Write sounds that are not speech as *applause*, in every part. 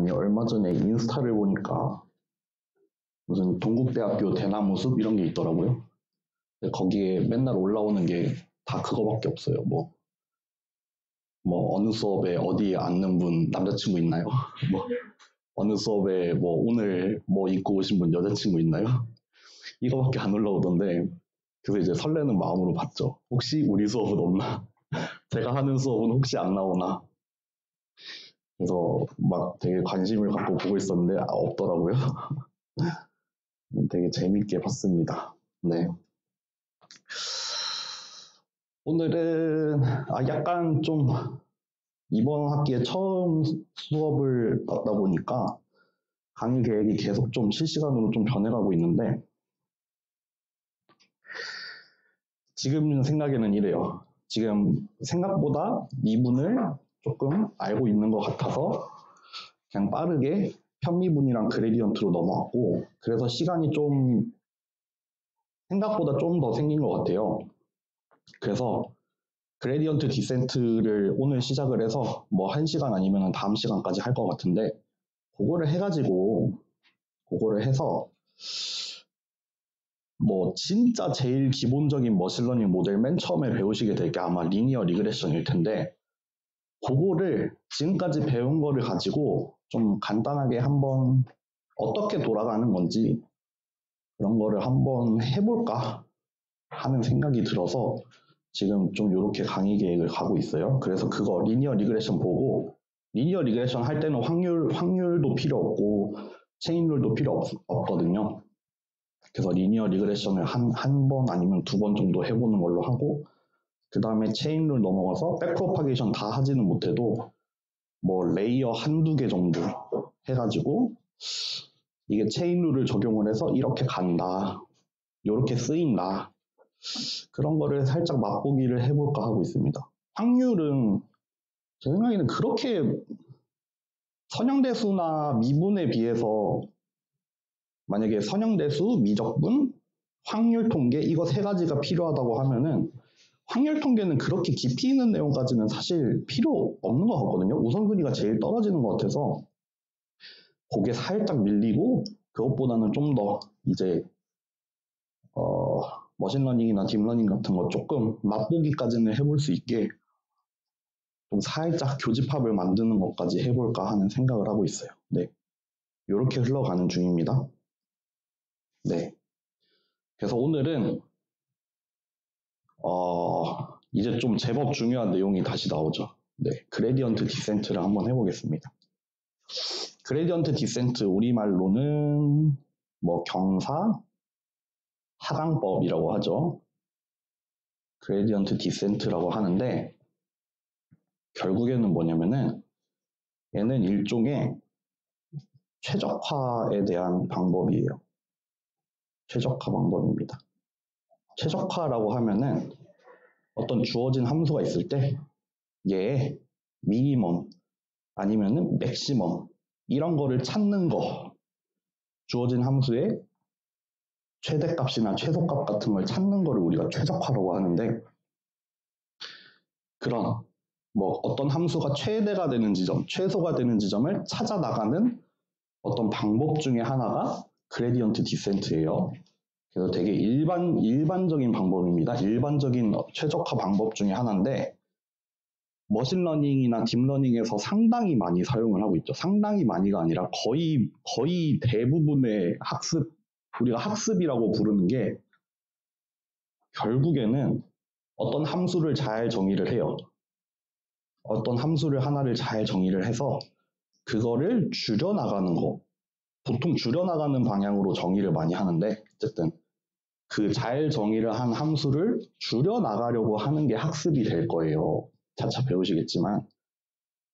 아니 얼마 전에 인스타를 보니까 무슨 동국대학교 대나무 숲 이런 게 있더라고요. 거기에 맨날 올라오는 게 다 그거밖에 없어요. 뭐, 뭐 어느 수업에 어디에 앉는 분 남자친구 있나요? *laughs* 뭐 어느 수업에 뭐 오늘 뭐 입고 오신 분 여자친구 있나요? *laughs* 이거밖에 안 올라오던데 그래서 이제 설레는 마음으로 봤죠. 혹시 우리 수업은 없나? *laughs* 제가 하는 수업은 혹시 안 나오나? 그래서 막 되게 관심을 갖고 보고 있었는데 아, 없더라고요. *laughs* 되게 재밌게 봤습니다. 네. 오늘은 아 약간 좀 이번 학기에 처음 수업을 받다 보니까 강의 계획이 계속 좀 실시간으로 좀 변해가고 있는데 지금 생각에는 이래요. 지금 생각보다 미분을 조금 알고 있는 것 같아서 그냥 빠르게 편미분이랑 gradient로 넘어왔고 그래서 시간이 좀 생각보다 좀 더 생긴 것 같아요. 그래서 gradient descent를 오늘 시작을 해서 뭐 한 시간 아니면 다음 시간까지 할 것 같은데 그거를 해가지고 그거를 해서 뭐 진짜 제일 기본적인 machine learning 모델 맨 처음에 배우시게 될 게 아마 linear regression일 텐데 그거를 지금까지 배운 거를 가지고 좀 간단하게 한번 어떻게 돌아가는 건지 그런 거를 한번 해볼까 하는 생각이 들어서 지금 좀 이렇게 강의 계획을 가고 있어요. 그래서 그거 linear regression 보고 linear regression 할 때는 확률 확률도 필요 없고 chain rule도 필요 없, 없거든요. 그래서 linear regression을 한 한 번 아니면 두 번 정도 해보는 걸로 하고 그 다음에 chain rule 넘어가서 backpropagation 다 하지는 못해도 뭐 layer 한두 개 정도 해가지고 이게 chain rule을 적용을 해서 이렇게 간다 이렇게 쓰인다. 그런 거를 살짝 맛보기를 해볼까 하고 있습니다. 확률은 제 생각에는 그렇게 선형대수나 미분에 비해서 만약에 선형대수, 미적분, 확률 통계 이거 세 가지가 필요하다고 하면은 확률 통계는 그렇게 깊이 있는 내용까지는 사실 필요 없는 것 같거든요. 우선순위가 제일 떨어지는 것 같아서 그게 살짝 밀리고 그것보다는 좀 더 이제 어, machine learning이나 deep learning 같은 거 조금 맛보기까지는 해볼 수 있게 좀 살짝 교집합을 만드는 것까지 해볼까 하는 생각을 하고 있어요. 네. 이렇게 흘러가는 중입니다. 네. 그래서 오늘은 어, 이제 좀 제법 중요한 내용이 다시 나오죠. 네. gradient descent를 한번 해보겠습니다. gradient descent 우리말로는 뭐 경사 하강법이라고 하죠. gradient descent라고 하는데 결국에는 뭐냐면은 얘는 일종의 최적화에 대한 방법이에요. 최적화 방법입니다. 최적화라고 하면은 어떤 주어진 함수가 있을 때 얘의 미니멈 아니면은 맥시멈 이런 거를 찾는 거 주어진 함수의 최대값이나 최소값 같은 걸 찾는 거를 우리가 최적화라고 하는데 그런 뭐 어떤 함수가 최대가 되는 지점, 최소가 되는 지점을 찾아 나가는 어떤 방법 중에 하나가 gradient descent예요. 그래서 되게 일반 일반적인 방법입니다. 일반적인 최적화 방법 중에 하나인데 머신러닝이나 딥러닝에서 상당히 많이 사용을 하고 있죠. 상당히 많이가 아니라 거의 거의 대부분의 학습 우리가 학습이라고 부르는 게 결국에는 어떤 함수를 잘 정의를 해요. 어떤 함수를 하나를 잘 정의를 해서 그거를 줄여나가는 거. 보통 줄여나가는 방향으로 정의를 많이 하는데, 어쨌든 그 잘 정의를 한 함수를 줄여 나가려고 하는 게 학습이 될 거예요. 차차 배우시겠지만.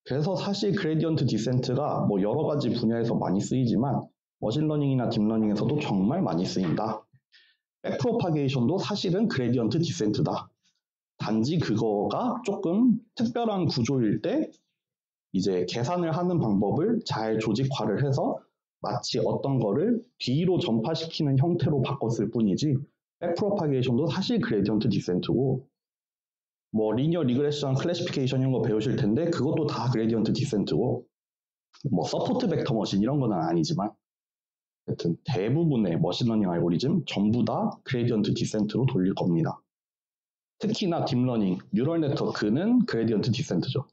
그래서 사실 gradient descent가 뭐 여러 가지 분야에서 많이 쓰이지만, 머신러닝이나 딥러닝에서도 정말 많이 쓰인다. backpropagation도 사실은 gradient descent다. 단지 그거가 조금 특별한 구조일 때 이제 계산을 하는 방법을 잘 조직화를 해서 마치 어떤 거를 뒤로 전파시키는 형태로 바꿨을 뿐이지 backpropagation도 사실 gradient descent고 뭐 linear regression classification 이런 거 배우실 텐데 그것도 다 gradient descent고 뭐 support vector machine 이런 거는 아니지만 하여튼 대부분의 machine learning 알고리즘 전부 다 gradient descent로 돌릴 겁니다. 특히나 deep learning, neural network는 gradient descent죠.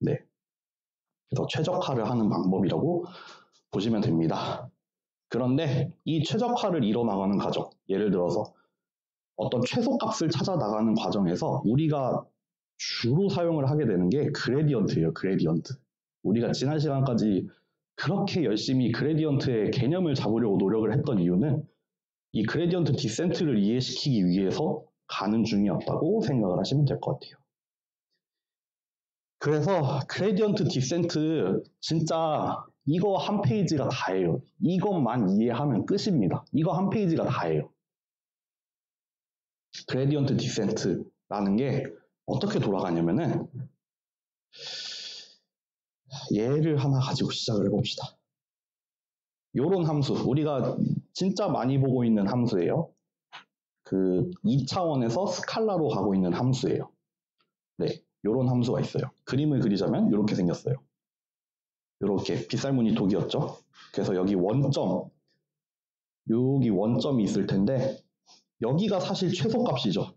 네. 그래서 최적화를 하는 방법이라고 보시면 됩니다. 그런데 이 최적화를 이뤄나가는 과정, 예를 들어서 어떤 최소값을 찾아 나가는 과정에서 우리가 주로 사용을 하게 되는 게 gradient예요. gradient. 우리가 지난 시간까지 그렇게 열심히 gradient의 개념을 잡으려고 노력을 했던 이유는 이 gradient descent를 이해시키기 위해서 가는 중이었다고 생각을 하시면 될 것 같아요. 그래서 gradient descent 진짜 이거 한 페이지가 다예요. 이것만 이해하면 끝입니다. 이거 한 페이지가 다예요. gradient descent라는 게 어떻게 돌아가냐면은 예를 하나 가지고 시작을 해봅시다. 요런 함수, 우리가 진짜 많이 보고 있는 함수예요. 그 2차원에서 스칼라로 가고 있는 함수예요. 네, 요런 함수가 있어요. 그림을 그리자면 이렇게 생겼어요. 이렇게 빗살무늬 독이었죠. 그래서 여기 원점, 여기 원점이 있을 텐데 여기가 사실 최소값이죠.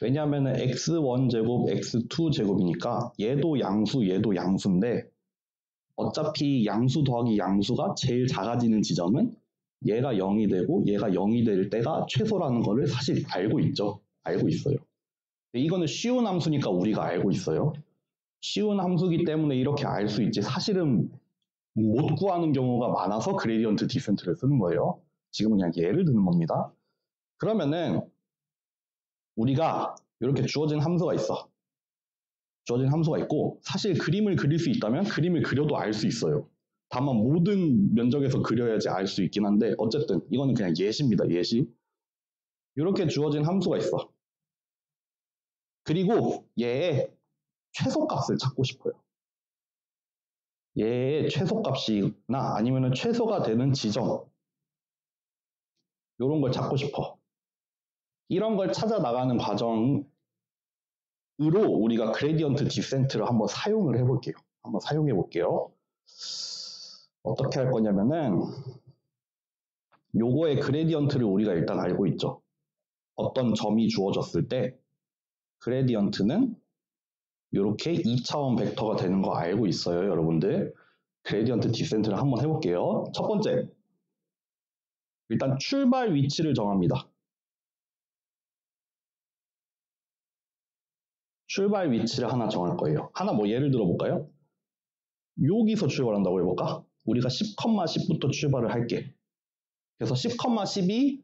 왜냐하면 x1 제곱, x2 제곱이니까 얘도 양수, 얘도 양수인데 어차피 양수 더하기 양수가 제일 작아지는 지점은 얘가 0이 되고 얘가 0이 될 때가 최소라는 거를 사실 알고 있죠. 알고 있어요. 이거는 쉬운 함수니까 우리가 알고 있어요. 쉬운 함수기 때문에 이렇게 알 수 있지 사실은 못 구하는 경우가 많아서 그레디언트 디센트를 쓰는 거예요. 지금은 그냥 예를 드는 겁니다. 그러면은 우리가 이렇게 주어진 함수가 있어. 주어진 함수가 있고 사실 그림을 그릴 수 있다면 그림을 그려도 알 수 있어요. 다만 모든 면적에서 그려야지 알 수 있긴 한데 어쨌든 이거는 그냥 예시입니다. 예시. 이렇게 주어진 함수가 있어. 그리고 얘의 최소값을 찾고 싶어요. 얘의 최소값이나 아니면 최소가 되는 지점 이런 걸 찾고 싶어. 이런 걸 찾아 나가는 과정으로 우리가 gradient descent를 한번 사용을 해볼게요. 한번 사용해 볼게요. 어떻게 할 거냐면은 요거의 gradient를 우리가 일단 알고 있죠. 어떤 점이 주어졌을 때 gradient는 이렇게 2차원 벡터가 되는 거 알고 있어요, 여러분들. 그레디언트 디센트를 한번 해볼게요. 첫 번째, 일단 출발 위치를 정합니다. 출발 위치를 하나 정할 거예요. 하나 뭐 예를 들어 볼까요? 여기서 출발한다고 해볼까? 우리가 10,10부터 출발을 할게. 그래서 10,12,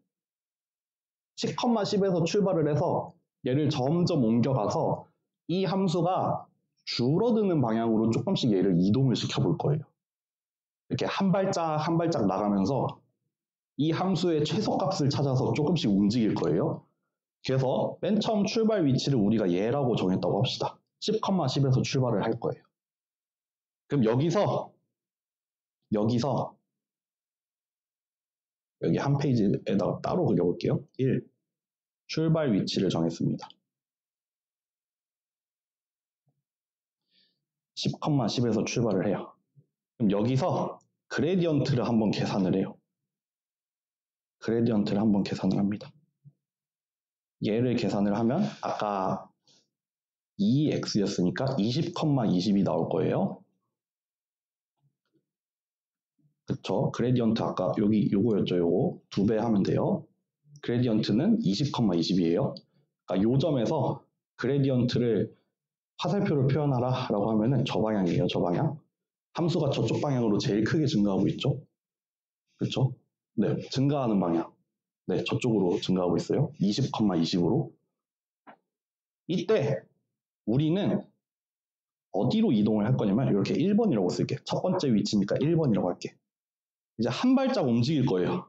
10,10에서 출발을 해서 얘를 점점 옮겨가서 이 함수가 줄어드는 방향으로 조금씩 얘를 이동을 시켜볼 거예요. 이렇게 한 발짝 한 발짝 나가면서 이 함수의 최소값을 찾아서 조금씩 움직일 거예요. 그래서 맨 처음 출발 위치를 우리가 얘라고 정했다고 합시다. 10,10에서 출발을 할 거예요. 그럼 여기서 여기서 여기 한 페이지에다가 따로 그려볼게요. 1. 출발 위치를 정했습니다. 10,10에서 출발을 해요. 그럼 여기서 그레디언트를 한번 계산을 해요. 그레디언트를 한번 계산을 합니다. 얘를 계산을 하면 아까 2x였으니까 20,20이 나올 거예요. 그쵸? gradient 아까 여기 요거였죠, 요거. 두 배 하면 돼요. gradient는 20,20이에요. 그러니까 요 점에서 gradient를 화살표를 표현하라 라고 하면은 저 방향이에요, 저 방향. 함수가 저쪽 방향으로 제일 크게 증가하고 있죠. 그쵸? 네, 증가하는 방향. 네, 저쪽으로 증가하고 있어요. 20,20으로. 이때 우리는 어디로 이동을 할 거냐면 이렇게 1번이라고 쓸게. 첫 번째 위치니까 1번이라고 할게. 이제 한 발짝 움직일 거예요.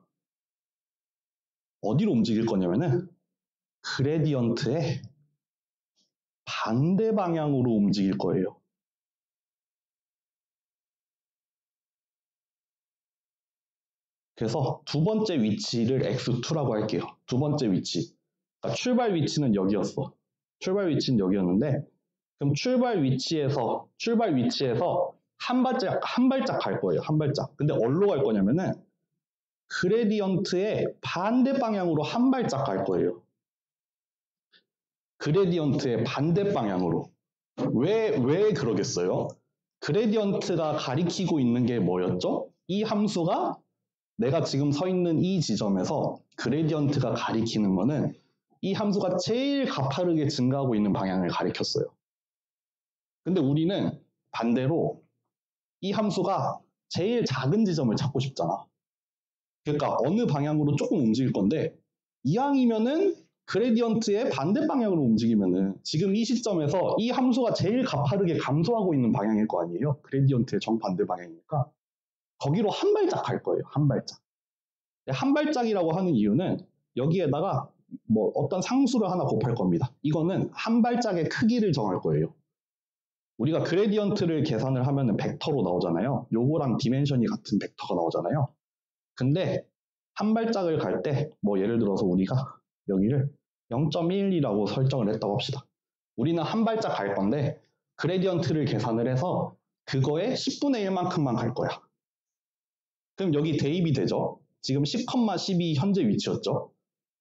어디로 움직일 거냐면은 그레디언트의 반대 방향으로 움직일 거예요. 그래서 두 번째 위치를 x2라고 할게요. 두 번째 위치. 그러니까 출발 위치는 여기였어. 출발 위치는 여기였는데 그럼 출발 위치에서 출발 위치에서 한 발짝, 한 발짝 갈 거예요. 한 발짝. 근데 어디로 갈 거냐면은 그레디언트의 반대 방향으로 한 발짝 갈 거예요. 그레디언트의 반대 방향으로. 왜, 왜 그러겠어요? 그레디언트가 가리키고 있는 게 뭐였죠? 이 함수가 내가 지금 서 있는 이 지점에서 그레디언트가 가리키는 거는 이 함수가 제일 가파르게 증가하고 있는 방향을 가리켰어요. 근데 우리는 반대로 이 함수가 제일 작은 지점을 찾고 싶잖아. 그러니까 어느 방향으로 조금 움직일 건데 이왕이면은 그레디언트의 반대 방향으로 움직이면은 지금 이 시점에서 이 함수가 제일 가파르게 감소하고 있는 방향일 거 아니에요. 그레디언트의 정반대 방향이니까 거기로 한 발짝 갈 거예요. 한 발짝. 한 발짝이라고 하는 이유는 여기에다가 뭐 어떤 상수를 하나 곱할 겁니다. 이거는 한 발짝의 크기를 정할 거예요. 우리가 gradient를 계산을 하면은 벡터로 나오잖아요. 요거랑 dimension이 같은 벡터가 나오잖아요. 근데 한 발짝을 갈 때 뭐 예를 들어서 우리가 여기를 0.12라고 설정을 했다고 합시다. 우리는 한 발짝 갈 건데 gradient를 계산을 해서 그거의 10분의 1만큼만 갈 거야. 그럼 여기 대입이 되죠. 지금 10,12 현재 위치였죠.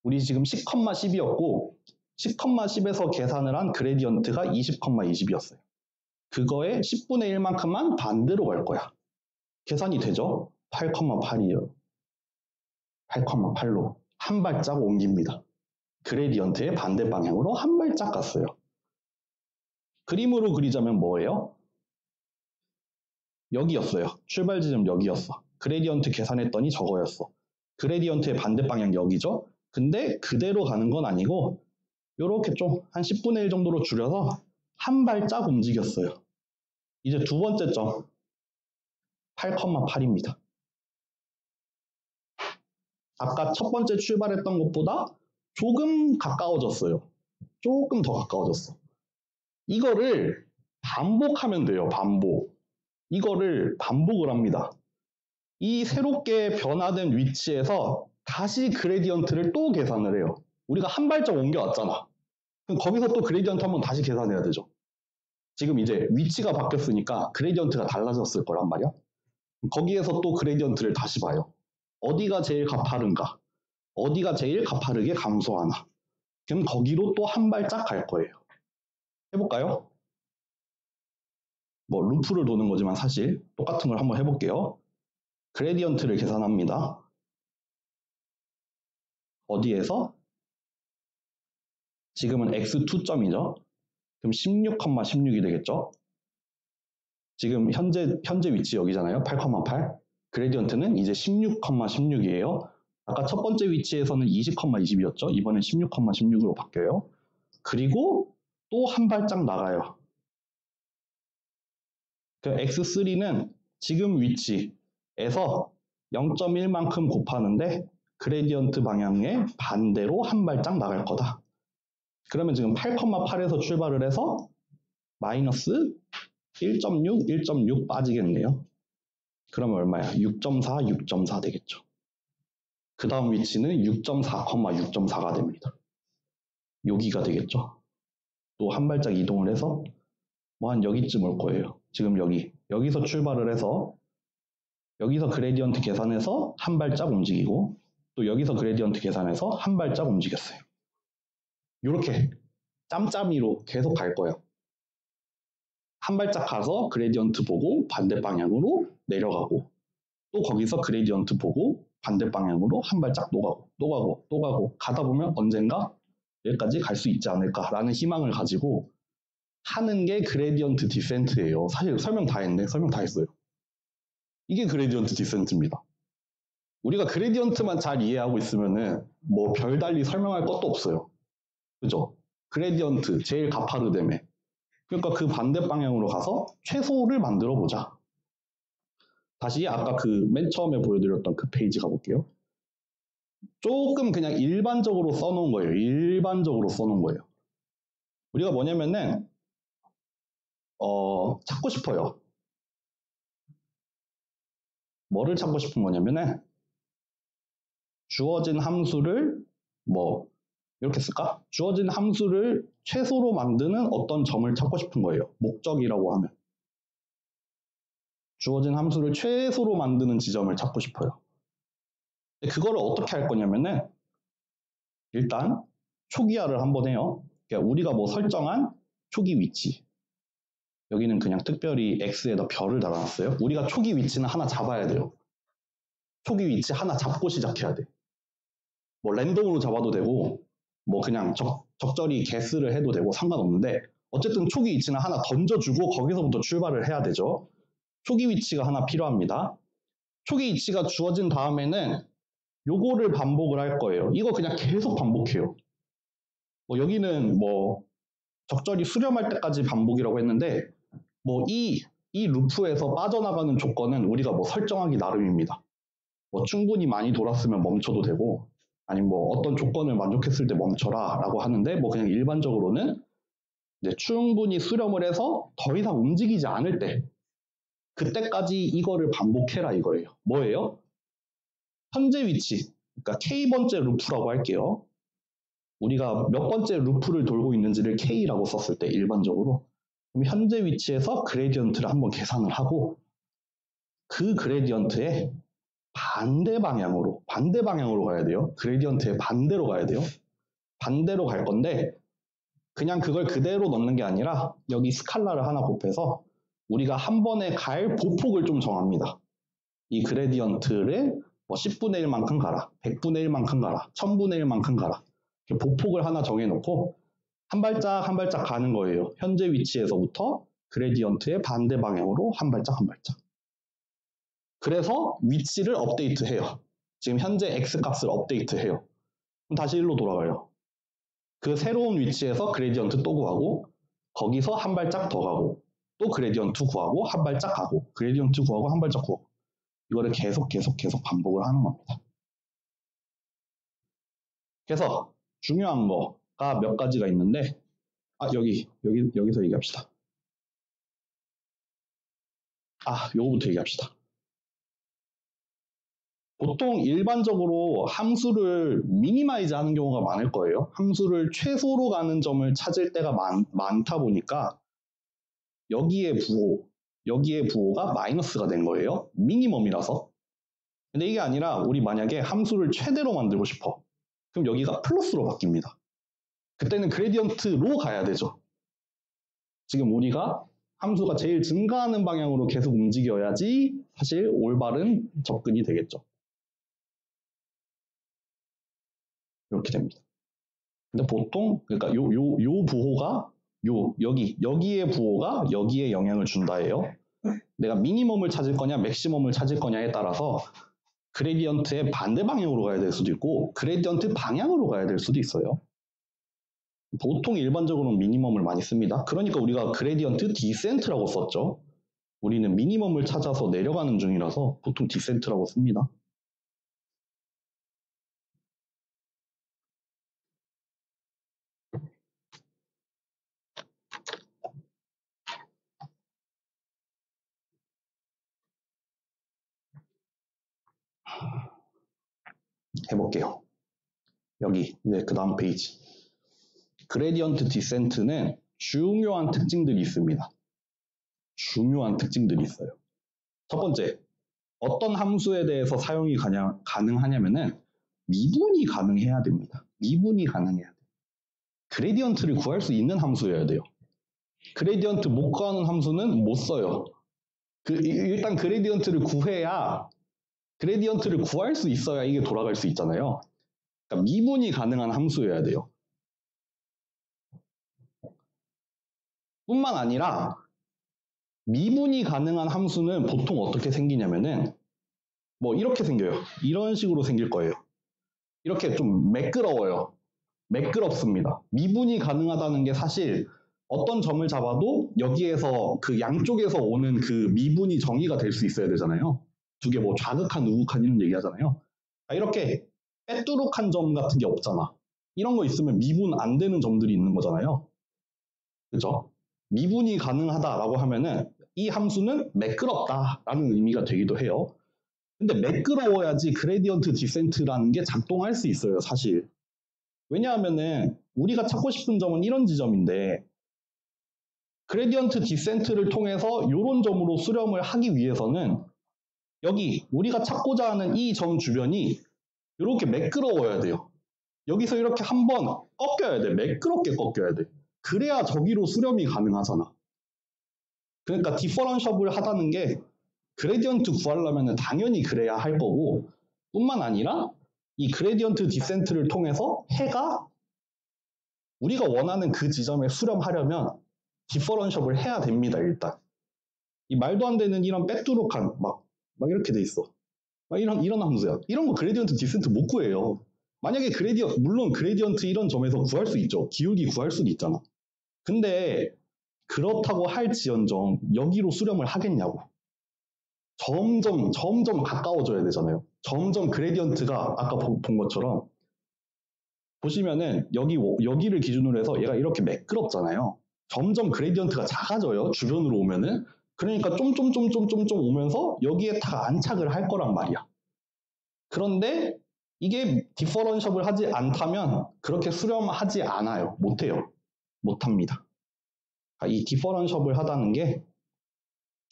우리 지금 10,10이었고 10,10에서 계산을 한 그레디언트가 20,20이었어요. 그거의 10분의 1만큼만 반대로 갈 거야. 계산이 되죠? 8,8이요. 8,8로 한 발짝 옮깁니다. 그레디언트의 반대 방향으로 한 발짝 갔어요. 그림으로 그리자면 뭐예요? 여기였어요. 출발 지점 여기였어. 그레디언트 계산했더니 저거였어. 그레디언트의 반대 방향 여기죠? 근데 그대로 가는 건 아니고 이렇게 좀 한 10분의 1 정도로 줄여서 한 발짝 움직였어요. 이제 두 번째 점 8,8입니다. 아까 첫 번째 출발했던 것보다 조금 가까워졌어요. 조금 더 가까워졌어. 이거를 반복하면 돼요. 반복. 이거를 반복을 합니다. 이 새롭게 변화된 위치에서 다시 gradient를 또 계산을 해요. 우리가 한 발짝 옮겨왔잖아. 그럼 거기서 또 gradient 한번 다시 계산해야 되죠. 지금 이제 위치가 바뀌었으니까 gradient가 달라졌을 거란 말이야. 거기에서 또 gradient를 다시 봐요. 어디가 제일 가파른가? 어디가 제일 가파르게 감소하나? 그럼 거기로 또 한 발짝 갈 거예요. 해볼까요? 뭐 루프를 도는 거지만 사실 똑같은 걸 한번 해볼게요. 그레디언트를 계산합니다. 어디에서? 지금은 x2점이죠. 그럼 16,16이 되겠죠? 지금 현재 현재 위치 여기잖아요. 8,8. 그레디언트는 이제 16,16이에요. 아까 첫 번째 위치에서는 20,20이었죠. 이번엔 16,16으로 바뀌어요. 그리고 또 한 발짝 나가요. 그 x3는 지금 위치에서 0.1만큼 곱하는데 그레디언트 방향의 반대로 한 발짝 나갈 거다. 그러면 지금 8,8에서 출발을 해서 마이너스 1.6, 1.6 빠지겠네요. 그러면 얼마야? 6.4, 6.4 되겠죠. 그 다음 위치는 6.4, 6.4가 됩니다. 여기가 되겠죠. 또 한 발짝 이동을 해서 뭐 한 여기쯤 올 거예요. 지금 여기. 여기서 출발을 해서 여기서 gradient 계산해서 한 발짝 움직이고 또 여기서 gradient 계산해서 한 발짝 움직였어요. 이렇게 짬짬이로 계속 갈 거예요. 한 발짝 가서 gradient 보고 반대 방향으로 내려가고 또 거기서 gradient 보고 반대 방향으로 한 발짝 가고 또 가고 가다 보면 언젠가 여기까지 갈 수 있지 않을까라는 희망을 가지고 하는 게 gradient descent예요. 사실 설명 다 했네. 설명 다 했어요. 이게 gradient descent입니다. 우리가 gradient만 잘 이해하고 있으면은 뭐 별달리 설명할 것도 없어요. 그죠? gradient 제일 가파르대매. 그러니까 그 반대 방향으로 가서 최소를 만들어 보자. 다시 아까 그 맨 처음에 보여드렸던 그 페이지 가볼게요. 조금 그냥 일반적으로 써놓은 거예요. 일반적으로 써놓은 거예요. 우리가 뭐냐면은 어, 찾고 싶어요. 뭐를 찾고 싶은 거냐면은 주어진 함수를 뭐 이렇게 쓸까? 주어진 함수를 최소로 만드는 어떤 점을 찾고 싶은 거예요. 목적이라고 하면. 주어진 함수를 최소로 만드는 지점을 찾고 싶어요. 그거를 어떻게 할 거냐면은 일단 초기화를 한번 해요. 그러니까 우리가 뭐 설정한 초기 위치. 여기는 그냥 특별히 x에다 별을 달아놨어요. 우리가 초기 위치는 하나 잡아야 돼요. 초기 위치 하나 잡고 시작해야 돼. 뭐 랜덤으로 잡아도 되고 뭐 그냥 적, 적절히 개스를 해도 되고 상관없는데 어쨌든 초기 위치는 하나 던져주고 거기서부터 출발을 해야 되죠. 초기 위치가 하나 필요합니다. 초기 위치가 주어진 다음에는 요거를 반복을 할 거예요. 이거 그냥 계속 반복해요. 뭐 여기는 뭐 적절히 수렴할 때까지 반복이라고 했는데 뭐이이 루프에서 빠져나가는 조건은 우리가 뭐 설정하기 나름입니다. 뭐 충분히 많이 돌았으면 멈춰도 되고 아니면 뭐 어떤 조건을 만족했을 때 멈춰라 라고 하는데 뭐 그냥 일반적으로는 충분히 수렴을 해서 더 이상 움직이지 않을 때 그때까지 이거를 반복해라 이거예요. 뭐예요? 현재 위치, 그러니까 K번째 루프라고 할게요. 우리가 몇 번째 루프를 돌고 있는지를 K라고 썼을 때 일반적으로 그럼 현재 위치에서 gradient를 한번 계산을 하고 그 gradient의 반대 방향으로 반대 방향으로 가야 돼요. gradient의 반대로 가야 돼요. 반대로 갈 건데 그냥 그걸 그대로 넣는 게 아니라 여기 스칼라를 하나 곱해서 우리가 한 번에 갈 보폭을 좀 정합니다. 이 gradient를 뭐 10분의 1만큼 가라, 100분의 1만큼 가라, 1000분의 1만큼 가라. 보폭을 하나 정해놓고 한 발짝 한 발짝 가는 거예요. 현재 위치에서부터 gradient의 반대 방향으로 한 발짝 한 발짝. 그래서 위치를 업데이트해요. 지금 현재 x 값을 업데이트해요. 그럼 다시 1로 돌아가요. 그 새로운 위치에서 gradient 또 구하고 거기서 한 발짝 더 가고 또 gradient 구하고 한 발짝 가고 gradient 구하고 한 발짝 구하고 이거를 계속 계속 계속 반복을 하는 겁니다. 그래서 중요한 거가 몇 가지가 있는데 아 여기 여기 여기서 얘기합시다. 아 요거부터 얘기합시다. 보통 일반적으로 함수를 미니마이즈 하는 경우가 많을 거예요. 함수를 최소로 가는 점을 찾을 때가 많, 많다 보니까 여기에 부호, 여기에 부호가 마이너스가 된 거예요. 미니멈이라서. 근데 이게 아니라 우리 만약에 함수를 최대로 만들고 싶어. 그럼 여기가 플러스로 바뀝니다. 그때는 그레디언트로 가야 되죠. 지금 우리가 함수가 제일 증가하는 방향으로 계속 움직여야지 사실 올바른 접근이 되겠죠. 이렇게 됩니다. 근데 보통 그러니까 요 요 요 부호가 요 여기 여기에 부호가 여기에 영향을 준다예요. 내가 minimum을 찾을 거냐 maximum을 찾을 거냐에 따라서 gradient의 반대 방향으로 가야 될 수도 있고 gradient 방향으로 가야 될 수도 있어요. 보통 일반적으로는 minimum을 많이 씁니다. 그러니까 우리가 gradient descent라고 썼죠. 우리는 minimum을 찾아서 내려가는 중이라서 보통 descent라고 씁니다. 해볼게요. 여기 이제 그 다음 페이지. gradient descent는 중요한 특징들이 있습니다. 중요한 특징들이 있어요. 첫 번째, 어떤 함수에 대해서 사용이 가냐, 가능하냐면은 미분이 가능해야 됩니다. 미분이 가능해야 돼요. gradient를 구할 수 있는 함수여야 돼요. gradient 못 구하는 함수는 못 써요. 그, 일단 gradient를 구해야 그레디언트를 구할 수 있어야 이게 돌아갈 수 있잖아요. 그러니까 미분이 가능한 함수여야 돼요. 뿐만 아니라 미분이 가능한 함수는 보통 어떻게 생기냐면은 뭐 이렇게 생겨요. 이런 식으로 생길 거예요. 이렇게 좀 매끄러워요. 매끄럽습니다. 미분이 가능하다는 게 사실 어떤 점을 잡아도 여기에서 그 양쪽에서 오는 그 미분이 정의가 될 수 있어야 되잖아요. 두 개 뭐 좌극한, 우극한 이런 얘기 하잖아요. 아, 이렇게 빼뚜룩한 점 같은 게 없잖아. 이런 거 있으면 미분 안 되는 점들이 있는 거잖아요. 그죠? 미분이 가능하다라고 하면은 이 함수는 매끄럽다라는 의미가 되기도 해요. 근데 매끄러워야지 gradient descent라는 게 작동할 수 있어요, 사실. 왜냐하면은 우리가 찾고 싶은 점은 이런 지점인데 gradient descent를 통해서 이런 점으로 수렴을 하기 위해서는 여기 우리가 찾고자 하는 이 점 주변이 이렇게 매끄러워야 돼요. 여기서 이렇게 한번 꺾여야 돼. 매끄럽게 꺾여야 돼. 그래야 저기로 수렴이 가능하잖아. 그러니까 differentiable 하다는 게 gradient 구하려면 당연히 그래야 할 거고 뿐만 아니라 이 gradient descent를 통해서 해가 우리가 원하는 그 지점에 수렴하려면 differentiable 해야 됩니다, 일단. 이 말도 안 되는 이런 빼뚜룩한, 막, 막 이렇게 돼 있어. 막 이런, 이런 함수야. 이런 거 gradient descent 못 구해요. 만약에 gradient, 물론 gradient 이런 점에서 구할 수 있죠. 기울기 구할 수도 있잖아. 근데 그렇다고 할지언정 여기로 수렴을 하겠냐고. 점점, 점점 가까워져야 되잖아요. 점점 gradient가 아까 본 것처럼 보시면은 여기, 여기를 기준으로 해서 얘가 이렇게 매끄럽잖아요. 점점 그레디언트가 작아져요. 주변으로 오면은. 그러니까 좀 좀 좀 좀 좀 좀 오면서 여기에 다 안착을 할 거란 말이야. 그런데 이게 디퍼런셔블 하지 않다면 그렇게 수렴하지 않아요. 못해요. 못합니다. 이 디퍼런셔블 하다는 게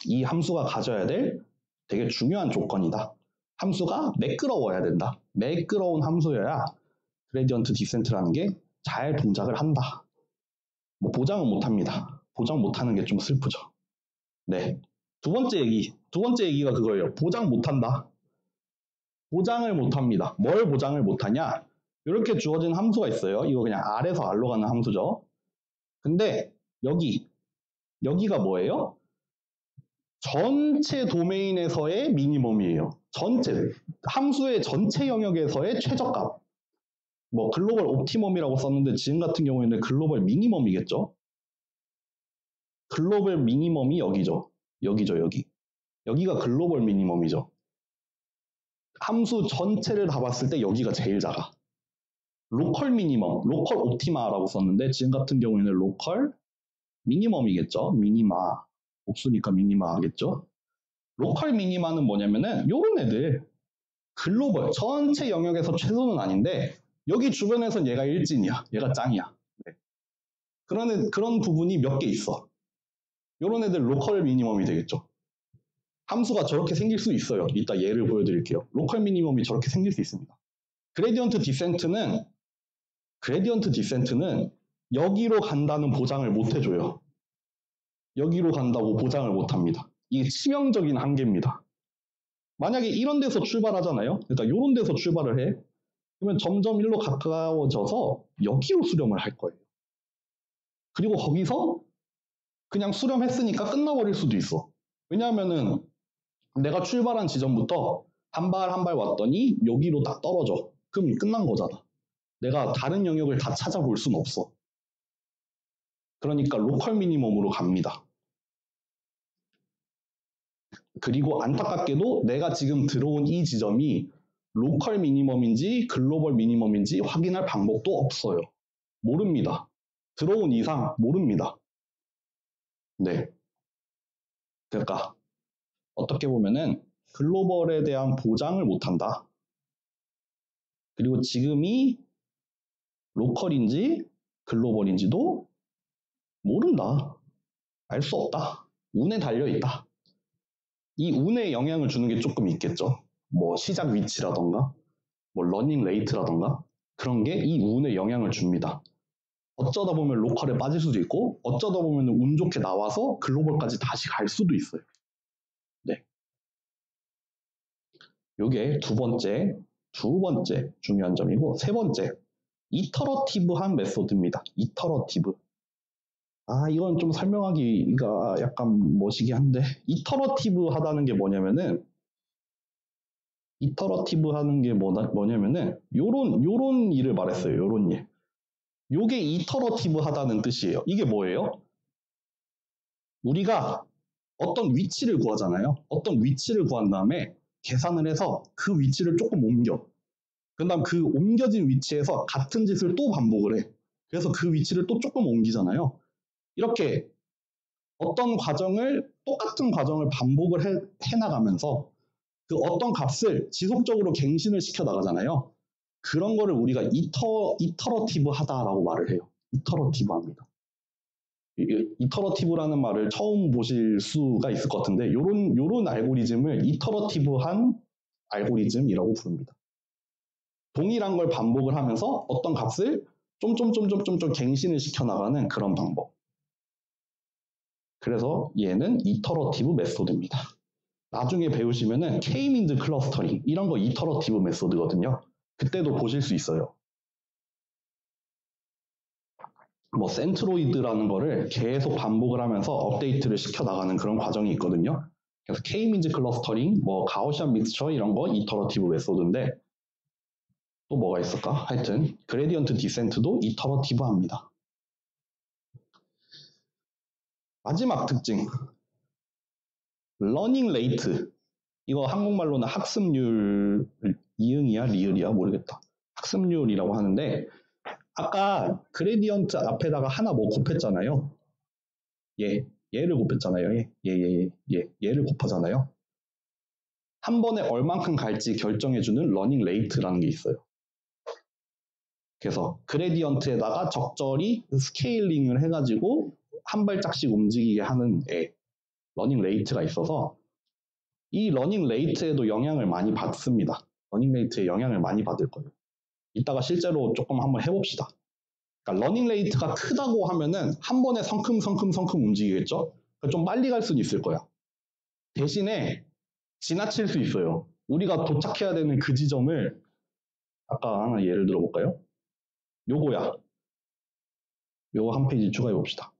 이 함수가 가져야 될 되게 중요한 조건이다. 함수가 매끄러워야 된다. 매끄러운 함수여야 gradient descent라는 게 잘 동작을 한다. 뭐 보장은 못합니다. 보장 못하는 게 좀 슬프죠. 네. 두 번째 얘기. 두 번째 얘기가 그거예요. 보장 못 한다. 보장을 못 합니다. 뭘 보장을 못 하냐? 이렇게 주어진 함수가 있어요. 이거 그냥 R에서 R로 가는 함수죠. 근데 여기, 여기가 뭐예요? 전체 domain에서의 minimum이에요. 전체, 함수의 전체 영역에서의 최저값. 뭐 global optimum이라고 썼는데 지금 같은 경우에는 global minimum이겠죠. global minimum이 여기죠. 여기죠, 여기. 여기가 global minimum이죠. 함수 전체를 다 봤을 때 여기가 제일 작아. local minimum, local optima라고 썼는데 지금 같은 경우에는 local minimum이겠죠. minima. 없으니까 minima 하겠죠. local minima는 뭐냐면은 요런 애들 글로벌 전체 영역에서 최소는 아닌데 여기 주변에선 얘가 일진이야. 얘가 짱이야. 네. 그런, 그런 부분이 몇 개 있어. 이런 애들 local minimum이 되겠죠. 함수가 저렇게 생길 수 있어요. 이따 예를 보여드릴게요. local minimum이 저렇게 생길 수 있습니다. gradient descent는 그레디언트 디센트는 여기로 간다는 보장을 못 해줘요. 여기로 간다고 보장을 못 합니다. 이게 치명적인 한계입니다. 만약에 이런 데서 출발하잖아요. 그러니까 이런 데서 출발을 해. 그러면 점점 일로 가까워져서 여기로 수렴을 할 거예요. 그리고 거기서 그냥 수렴했으니까 끝나버릴 수도 있어. 왜냐하면은 내가 출발한 지점부터 한 발 한 발 왔더니 여기로 딱 떨어져. 그럼 끝난 거잖아. 내가 다른 영역을 다 찾아볼 수는 없어. 그러니까 local minimum으로 갑니다. 그리고 안타깝게도 내가 지금 들어온 이 지점이 local minimum인지 global minimum인지 확인할 방법도 없어요. 모릅니다. 들어온 이상 모릅니다. 네. 그러니까 어떻게 보면은 global에 대한 보장을 못한다. 그리고 지금이 local인지 global인지도 모른다. 알 수 없다. 운에 달려 있다. 이 운에 영향을 주는 게 조금 있겠죠. 뭐 시작 위치라던가 뭐 learning rate라던가 그런 게 이 운에 영향을 줍니다. 어쩌다 보면 local에 빠질 수도 있고 어쩌다 보면 운 좋게 나와서 global까지 다시 갈 수도 있어요. 네. 요게 두 번째, 두 번째 중요한 점이고 세 번째, iterative한 method입니다. iterative. 아, 이건 좀 설명하기가 약간 뭐시기 한데 iterative 하다는 게 뭐냐면은 iterative 하는 게 뭐나, 뭐냐면은 요런 요런 일을 말했어요. 요런 일. 요게 iterative 하다는 뜻이에요. 이게 뭐예요? 우리가 어떤 위치를 구하잖아요. 어떤 위치를 구한 다음에 계산을 해서 그 위치를 조금 옮겨. 그 다음 그 옮겨진 위치에서 같은 짓을 또 반복을 해. 그래서 그 위치를 또 조금 옮기잖아요. 이렇게 어떤 과정을, 똑같은 과정을 반복을 해, 해나가면서 그 어떤 값을 지속적으로 갱신을 시켜 나가잖아요. 그런 거를 우리가 이터, 이터러티브 하다라고 말을 해요. iterative 합니다. iterative라는 말을 처음 보실 수가 있을 것 같은데 요런 요런 알고리즘을 iterative한 알고리즘이라고 부릅니다. 동일한 걸 반복을 하면서 어떤 값을 좀 좀 좀 좀 좀 좀 갱신을 시켜 나가는 그런 방법. 그래서 얘는 iterative method입니다. 나중에 배우시면은 K-means clustering 이런 거 iterative method거든요. 그때도 보실 수 있어요. 뭐 centroid라는 거를 계속 반복을 하면서 업데이트를 시켜 나가는 그런 과정이 있거든요. 그래서 K-means clustering, 뭐 Gaussian mixture 이런 거 iterative method인데 또 뭐가 있을까? 하여튼 gradient descent도 iterative합니다. 마지막 특징 learning rate 이거 한국말로는 학습률 이응이야 리을이야? 모르겠다. 학습률이라고 하는데 아까 gradient 앞에다가 하나 뭐 곱했잖아요. 얘 얘를 곱했잖아요. 얘얘얘얘 얘를 곱하잖아요. 한 번에 얼만큼 갈지 결정해주는 learning rate라는 게 있어요. 그래서 gradient에다가 적절히 scaling을 해가지고 한 발짝씩 움직이게 하는 애, learning rate가 있어서 이 learning rate에도 영향을 많이 받습니다. learning rate에 영향을 많이 받을 거예요. 이따가 실제로 조금 한번 해봅시다. 그러니까 learning rate가 크다고 하면은 한 번에 성큼성큼성큼 움직이겠죠? 그러니까 좀 빨리 갈 수는 있을 거야. 대신에 지나칠 수 있어요. 우리가 도착해야 되는 그 지점을 아까 하나 예를 들어볼까요? 요거야. 요거 한 페이지 추가해 봅시다.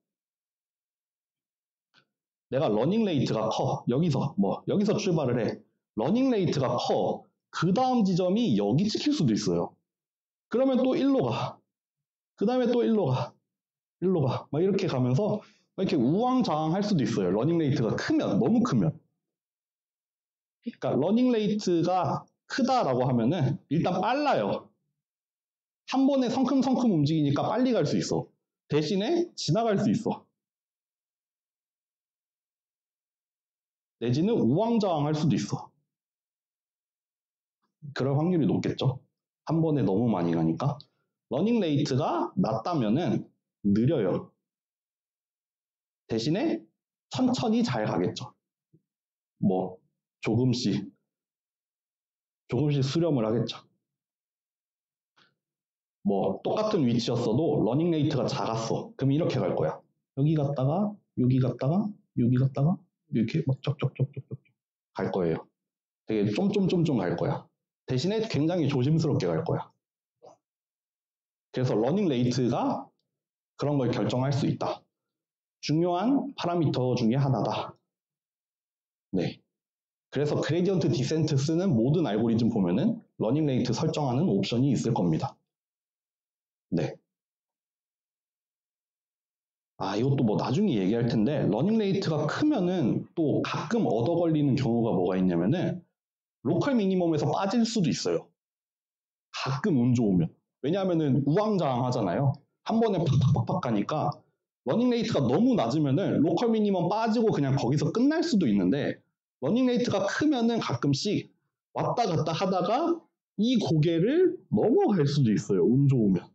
내가 learning rate가 커. 여기서 뭐 여기서 출발을 해. learning rate가 커. 그 다음 지점이 여기 찍힐 수도 있어요. 그러면 또 일로 가. 그 다음에 또 일로 가. 일로 가. 막 이렇게 가면서 이렇게 우왕좌왕 할 수도 있어요. learning rate가 크면 너무 크면. 그러니까 learning rate가 크다라고 하면은 일단 빨라요. 한 번에 성큼성큼 움직이니까 빨리 갈 수 있어. 대신에 지나갈 수 있어. 내지는 우왕좌왕 할 수도 있어. 그럴 확률이 높겠죠. 한 번에 너무 많이 가니까. learning rate가 낮다면은 느려요. 대신에 천천히 잘 가겠죠. 뭐 조금씩 조금씩 수렴을 하겠죠. 뭐 똑같은 위치였어도 learning rate가 작았어. 그럼 이렇게 갈 거야. 여기 갔다가 여기 갔다가 여기 갔다가 이렇게 막 쩍쩍쩍쩍쩍 갈 거예요. 되게 쫌쫌쫌쫌 갈 거야. 대신에 굉장히 조심스럽게 갈 거야. 그래서 learning rate가 그런 걸 결정할 수 있다. 중요한 파라미터 중에 하나다. 네. 그래서 gradient descent 쓰는 모든 알고리즘 보면은 learning rate 설정하는 옵션이 있을 겁니다. 네. 아, 이것도 뭐 나중에 얘기할 텐데, learning rate가 크면은 또 가끔 얻어 걸리는 경우가 뭐가 있냐면은, local minimum에서 빠질 수도 있어요. 가끔 운 좋으면. 왜냐하면은 우왕좌왕 하잖아요. 한 번에 팍팍팍팍 가니까, learning rate가 너무 낮으면은 local minimum 빠지고 그냥 거기서 끝날 수도 있는데, learning rate가 크면은 가끔씩 왔다 갔다 하다가 이 고개를 넘어갈 수도 있어요. 운 좋으면.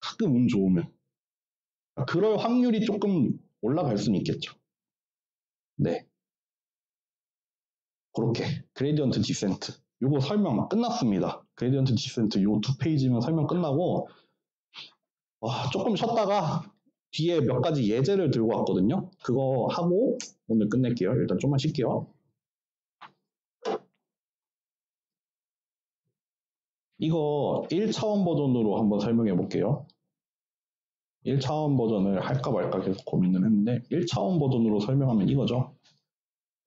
가끔 운 좋으면. 그럴 확률이 조금 올라갈 수는 있겠죠. 네. 그렇게 gradient descent 요거 설명 끝났습니다. gradient descent 요 두 페이지면 설명 끝나고 와, 조금 쉬었다가 뒤에 몇 가지 예제를 들고 왔거든요. 그거 하고 오늘 끝낼게요. 일단 좀만 쉴게요. 이거 1차원 버전으로 한번 설명해 볼게요. 1차원 버전을 할까 말까 계속 고민을 했는데 1차원 버전으로 설명하면 이거죠.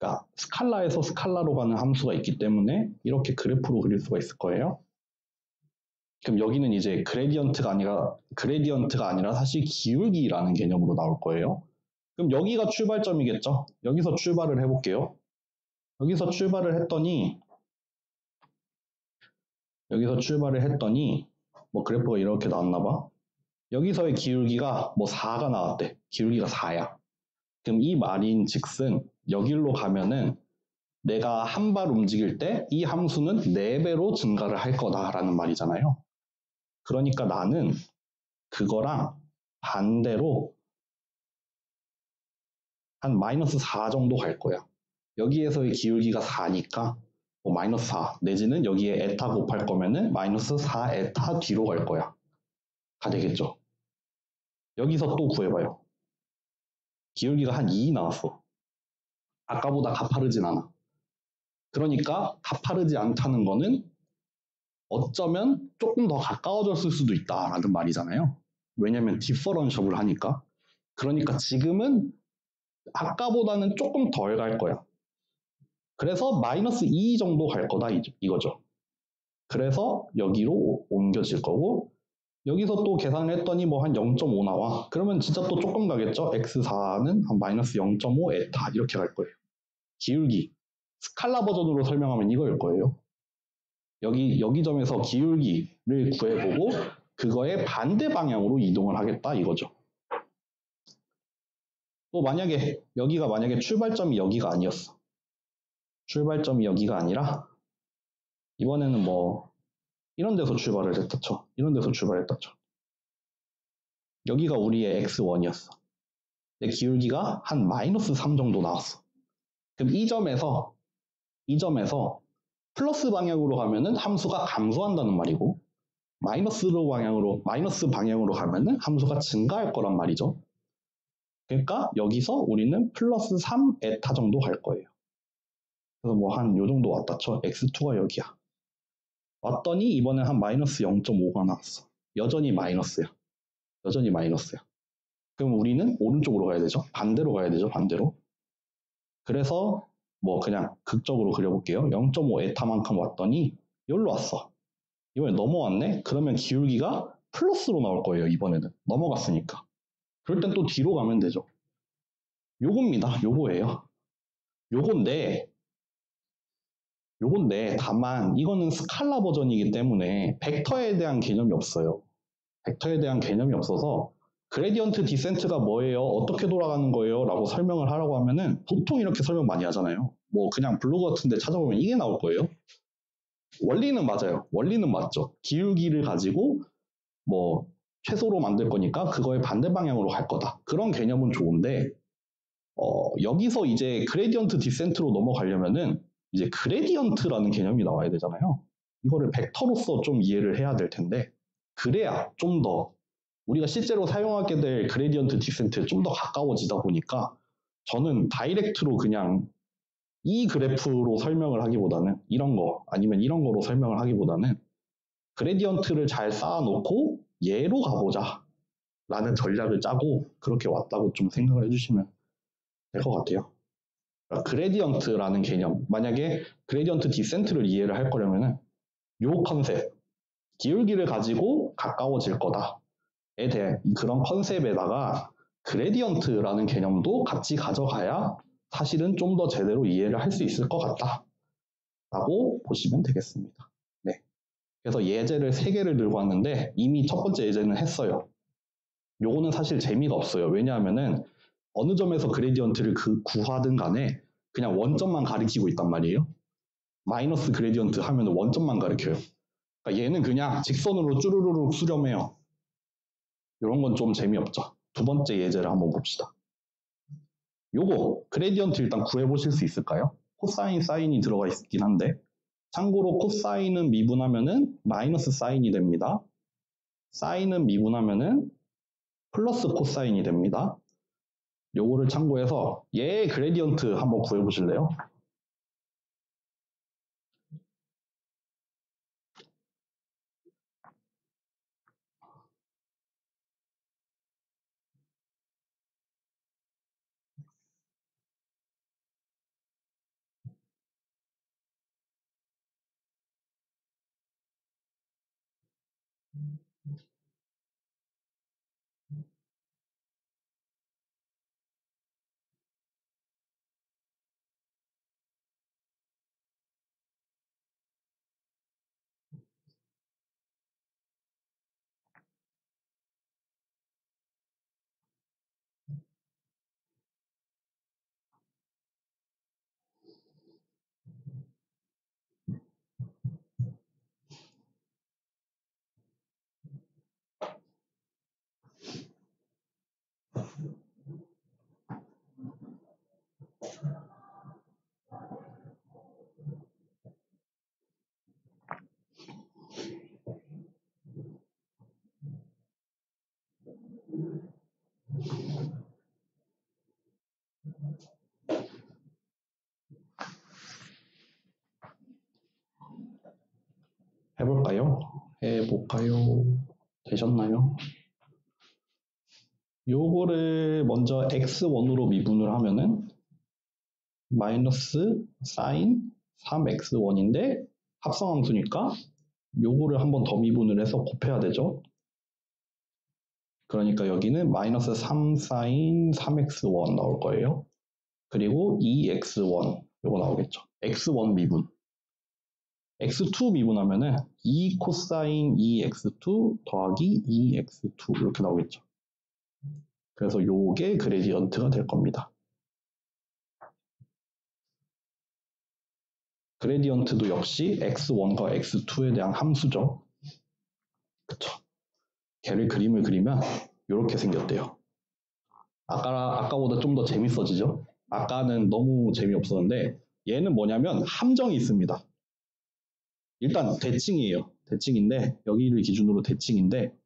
그러니까 스칼라에서 스칼라로 가는 함수가 있기 때문에 이렇게 그래프로 그릴 수가 있을 거예요. 그럼 여기는 이제 그레디언트가 아니라 그레디언트가 아니라 사실 기울기라는 개념으로 나올 거예요. 그럼 여기가 출발점이겠죠. 여기서 출발을 해볼게요. 여기서 출발을 했더니 여기서 출발을 했더니 뭐 그래프가 이렇게 나왔나 봐. 여기서의 기울기가 뭐 4가 나왔대. 기울기가 4야. 그럼 이 말인 즉슨 여길로 가면은 내가 한 발 움직일 때 이 함수는 4배로 증가를 할 거다라는 말이잖아요. 그러니까 나는 그거랑 반대로 한 마이너스 4 정도 갈 거야. 여기에서의 기울기가 4니까 뭐 마이너스 4 내지는 여기에 에타 곱할 거면은 마이너스 4 에타 뒤로 갈 거야. 가 되겠죠. 여기서 또 구해봐요. 기울기가 한 2 나왔어. 아까보다 가파르진 않아. 그러니까 가파르지 않다는 거는 어쩌면 조금 더 가까워졌을 수도 있다라는 말이잖아요. 왜냐면 디퍼런셜을 하니까. 그러니까 지금은 아까보다는 조금 덜 갈 거야. 그래서 마이너스 2 정도 갈 거다 이거죠. 그래서 여기로 옮겨질 거고 여기서 또 계산을 했더니 뭐 한 0.5 나와. 그러면 진짜 또 조금 가겠죠. x4는 한 마이너스 0.5 에타 이렇게 갈 거예요. 기울기 스칼라 버전으로 설명하면 이거일 거예요. 여기 여기 점에서 기울기를 구해보고 그거의 반대 방향으로 이동을 하겠다 이거죠. 또 만약에 여기가 만약에 출발점이 여기가 아니었어. 출발점이 여기가 아니라 이번에는 뭐 이런 데서 출발을 했다 쳐. 이런 데서 출발했다 쳐. 여기가 우리의 x1이었어. 내 기울기가 한 마이너스 3 정도 나왔어. 그럼 이 점에서 이 점에서 플러스 방향으로 가면은 함수가 감소한다는 말이고 마이너스로 방향으로 마이너스 방향으로 가면은 함수가 증가할 거란 말이죠. 그러니까 여기서 우리는 플러스 3 에타 정도 갈 거예요. 그래서 뭐 한 요 정도 왔다 쳐. x2가 여기야. 왔더니 이번에 한 마이너스 0.5가 나왔어. 여전히 마이너스야. 여전히 마이너스야. 그럼 우리는 오른쪽으로 가야 되죠. 반대로 가야 되죠. 반대로. 그래서 뭐 그냥 극적으로 그려볼게요. 0.5 에타만큼 왔더니 여기로 왔어. 이번에 넘어왔네? 그러면 기울기가 플러스로 나올 거예요. 이번에는. 넘어갔으니까. 그럴 땐 또 뒤로 가면 되죠. 요겁니다. 요거예요. 요건데 요건데 다만 이거는 스칼라 버전이기 때문에 벡터에 대한 개념이 없어요. 벡터에 대한 개념이 없어서 gradient descent가 뭐예요? 어떻게 돌아가는 거예요? 라고 설명을 하라고 하면은 보통 이렇게 설명 많이 하잖아요. 뭐 그냥 블로그 같은데 찾아보면 이게 나올 거예요. 원리는 맞아요. 원리는 맞죠. 기울기를 가지고 뭐 최소로 만들 거니까 그거의 반대 방향으로 갈 거다. 그런 개념은 좋은데 어, 여기서 이제 gradient descent로 넘어가려면은 이제 gradient라는 개념이 나와야 되잖아요. 이거를 벡터로서 좀 이해를 해야 될 텐데 그래야 좀 더 우리가 실제로 사용하게 될 gradient descent에 좀 더 가까워지다 보니까 저는 direct로 그냥 이 그래프로 설명을 하기보다는 이런 거 아니면 이런 거로 설명을 하기보다는 gradient를 잘 쌓아놓고 얘로 가보자 라는 전략을 짜고 그렇게 왔다고 좀 생각을 해주시면 될 것 같아요. 그러니까 gradient라는 개념, 만약에 gradient descent를 이해를 할 거려면은 요 컨셉, 기울기를 가지고 가까워질 거다에 대해 그런 컨셉에다가 gradient라는 개념도 같이 가져가야 사실은 좀 더 제대로 이해를 할 수 있을 것 같다. 라고 보시면 되겠습니다. 네. 그래서 예제를 3개를 들고 왔는데 이미 첫 번째 예제는 했어요. 요거는 사실 재미가 없어요. 왜냐하면은 어느 점에서 gradient를 그 구하든 간에 그냥 원점만 가리키고 있단 말이에요. 마이너스 gradient 하면 원점만 가리켜요. 그러니까 얘는 그냥 직선으로 쭈루루룩 수렴해요. 이런 건 좀 재미없죠. 두 번째 예제를 한번 봅시다. 요거 gradient 일단 구해보실 수 있을까요? 코사인, 사인이 들어가 있긴 한데 참고로 코사인은 미분하면은 마이너스 사인이 됩니다. 사인은 미분하면은 플러스 코사인이 됩니다. 요거를 참고해서 얘 gradient 한번 구해보실래요? 해볼까요? 해볼까요? 되셨나요? 요거를 먼저 x1으로 미분을 하면은 마이너스 사인 3x1인데 합성함수니까 요거를 한 번 더 미분을 해서 곱해야 되죠. 그러니까 여기는 마이너스 3 사인 3x1 나올 거예요. 그리고 2x1 요거 나오겠죠. x1 미분. X2 미분하면은 2 코사인 2x2 더하기 2x2 이렇게 나오겠죠. 그래서 요게 그레디언트가 될 겁니다. 그레디언트도 역시 x1과 x2에 대한 함수죠. 그쵸. 걔를 그림을 그리면 이렇게 생겼대요. 아까, 아까보다 좀 더 재밌어지죠? 아까는 너무 재미없었는데 얘는 뭐냐면 함정이 있습니다. 일단 대칭이에요. 대칭인데 여기를 기준으로 대칭인데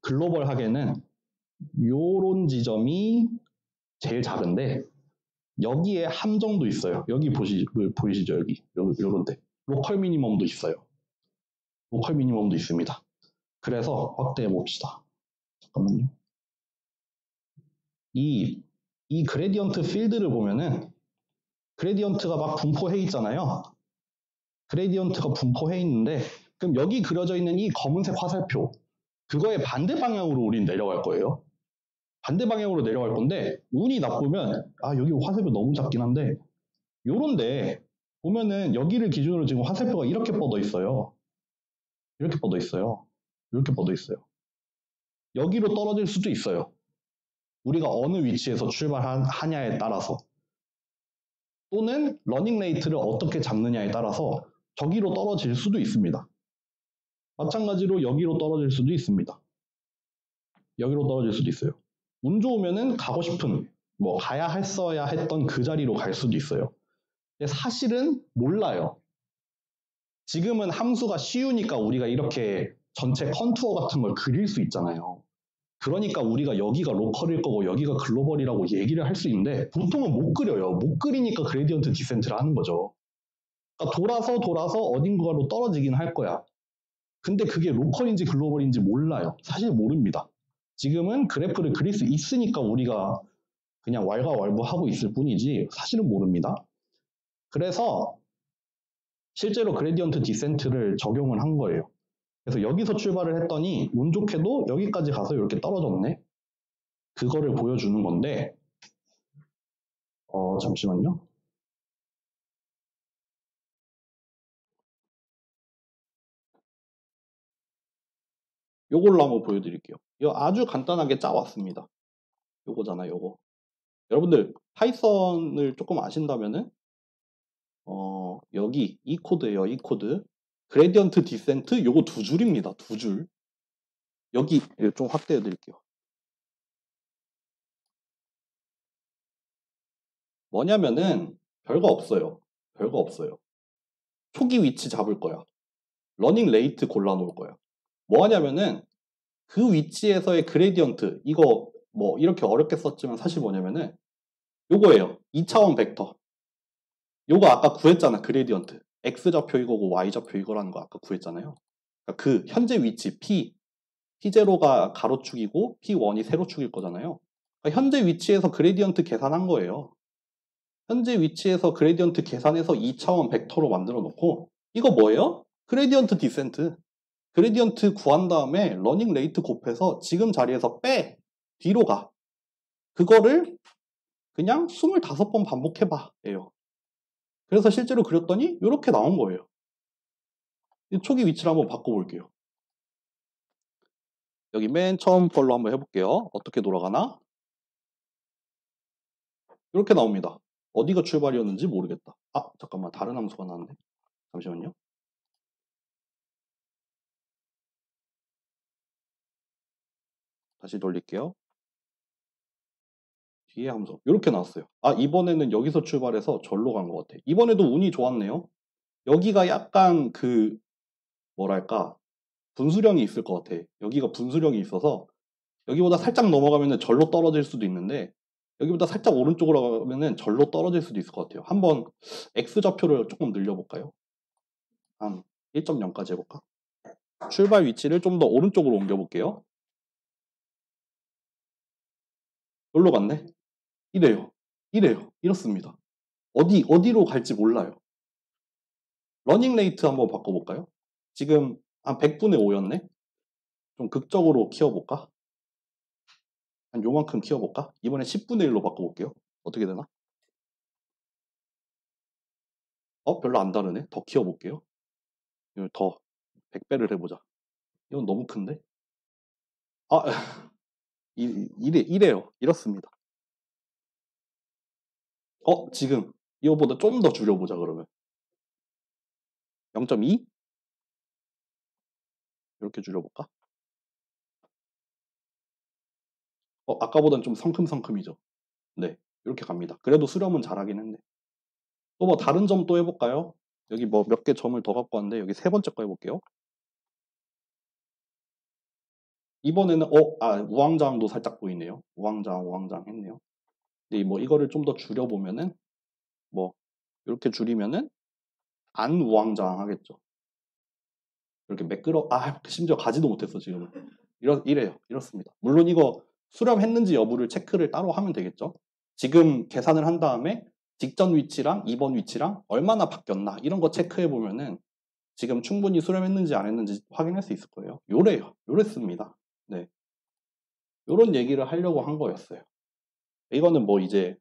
global하게는 요런 지점이 제일 작은데 여기에 함정도 있어요. 여기 보시, 보이시죠? 여기 요, 요런데 local minimum도 있어요. local minimum도 있습니다. 그래서 확대해 봅시다. 잠깐만요. 이, 이 gradient field를 보면은 gradient가 막 분포해 있잖아요. gradient가 분포해 있는데 그럼 여기 그려져 있는 이 검은색 화살표 그거의 반대 방향으로 우린 내려갈 거예요. 반대 방향으로 내려갈 건데 운이 나쁘면 아 여기 화살표 너무 작긴 한데 요런데 보면은 여기를 기준으로 지금 화살표가 이렇게 뻗어 있어요. 이렇게 뻗어 있어요. 이렇게 뻗어 있어요. 여기로 떨어질 수도 있어요. 우리가 어느 위치에서 출발하냐에 따라서 또는 learning rate를 어떻게 잡느냐에 따라서 저기로 떨어질 수도 있습니다. 마찬가지로 여기로 떨어질 수도 있습니다. 여기로 떨어질 수도 있어요. 운 좋으면은 가고 싶은 뭐 가야 했어야 했던 그 자리로 갈 수도 있어요. 사실은 몰라요. 지금은 함수가 쉬우니까 우리가 이렇게 전체 contour 같은 걸 그릴 수 있잖아요. 그러니까 우리가 여기가 local일 거고 여기가 global이라고 얘기를 할 수 있는데 보통은 못 그려요. 못 그리니까 gradient descent를 하는 거죠. 그러니까 돌아서 돌아서 어딘가로 떨어지긴 할 거야. 근데 그게 local인지 global인지 몰라요. 사실 모릅니다. 지금은 그래프를 그릴 수 있으니까 우리가 그냥 왈가왈부하고 있을 뿐이지 사실은 모릅니다. 그래서 실제로 그레디언트 디센트를 적용을 한 거예요. 그래서 여기서 출발을 했더니 운 좋게도 여기까지 가서 이렇게 떨어졌네. 그거를 보여주는 건데 어 잠시만요. 요걸로 한번 보여드릴게요. 이거 아주 간단하게 짜왔습니다. 요거잖아, 요거. 여러분들 Python을 조금 아신다면은 어, 여기 이 코드예요, 이 코드. gradient descent 요거 두 줄입니다. 두 줄. 여기 좀 확대해 드릴게요. 뭐냐면은 별거 없어요. 별거 없어요. 초기 위치 잡을 거야. learning rate 골라 놓을 거야. 뭐 하냐면은 그 위치에서의 gradient 이거 뭐 이렇게 어렵게 썼지만 사실 뭐냐면은 요거예요. 2차원 벡터. 요거 아까 구했잖아. gradient. x좌표 이거고 y좌표 이거라는 거 아까 구했잖아요. 그러니까 그 현재 위치 p p0가 가로축이고 p1이 세로축일 거잖아요. 그러니까 현재 위치에서 gradient 계산한 거예요. 현재 위치에서 gradient 계산해서 2차원 벡터로 만들어 놓고 이거 뭐예요? gradient descent. gradient 구한 다음에 learning rate 곱해서 지금 자리에서 빼. 뒤로 가. 그거를 그냥 25번 반복해봐. 예요. 그래서 실제로 그렸더니 이렇게 나온 거예요. 초기 위치를 한번 바꿔볼게요. 여기 맨 처음 걸로 한번 해볼게요. 어떻게 돌아가나? 이렇게 나옵니다. 어디가 출발이었는지 모르겠다. 아 잠깐만. 다른 함수가 나왔네. 잠시만요 다시 돌릴게요. 뒤에 함수 이렇게 나왔어요. 아 이번에는 여기서 출발해서 절로 간 것 같아. 이번에도 운이 좋았네요. 여기가 약간 그 뭐랄까 분수령이 있을 것 같아. 여기가 분수령이 있어서 여기보다 살짝 넘어가면 절로 떨어질 수도 있는데 여기보다 살짝 오른쪽으로 가면은 절로 떨어질 수도 있을 것 같아요. 한번 X좌표를 조금 늘려볼까요? 한 1.0까지 해볼까? 출발 위치를 좀 더 오른쪽으로 옮겨볼게요. 여기로 갔네? 이래요. 이래요. 이렇습니다. 어디, 어디로 갈지 몰라요. learning rate 한번 바꿔볼까요? 지금 한 100분의 5였네? 좀 극적으로 키워볼까? 한 요만큼 키워볼까? 이번에 10분의 1로 바꿔볼게요. 어떻게 되나? 어? 별로 안 다르네. 더 키워볼게요. 이걸 더 100배를 해보자. 이건 너무 큰데? 아, *laughs* 이, 이래, 이래요. 이렇습니다. 어, 지금 이거보다 좀 더 줄여보자, 그러면. 0.2? 이렇게 줄여볼까? 어, 아까보단 좀 성큼성큼이죠. 네, 이렇게 갑니다. 그래도 수렴은 잘하긴 했네. 또 뭐 다른 점 또 해볼까요? 여기 뭐 몇 개 점을 더 갖고 왔는데 여기 세 번째 거 해볼게요. 이번에는 어, 아 우왕좌왕도 살짝 보이네요. 우왕좌왕, 우왕좌왕 했네요. 근데 뭐 이거를 좀 더 줄여 보면은 뭐 이렇게 줄이면은 안 우왕좌왕 하겠죠. 이렇게 매끄러 아 심지어 가지도 못했어 지금은. 이러, 이래요. 이렇습니다. 물론 이거 수렴했는지 여부를 체크를 따로 하면 되겠죠. 지금 계산을 한 다음에 직전 위치랑 이번 위치랑 얼마나 바뀌었나 이런 거 체크해 보면은 지금 충분히 수렴했는지 안 했는지 확인할 수 있을 거예요. 요래요. 요랬습니다. 네. 요런 얘기를 하려고 한 거였어요. 이거는 뭐 이제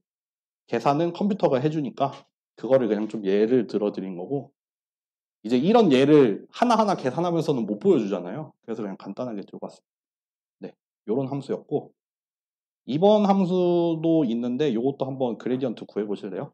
계산은 컴퓨터가 해주니까 그거를 그냥 좀 예를 들어 드린 거고 이제 이런 예를 하나하나 계산하면서는 못 보여주잖아요. 그래서 그냥 간단하게 들고 왔습니다. 네. 요런 함수였고 이번 함수도 있는데 이것도 한번 그레디언트 구해 보실래요?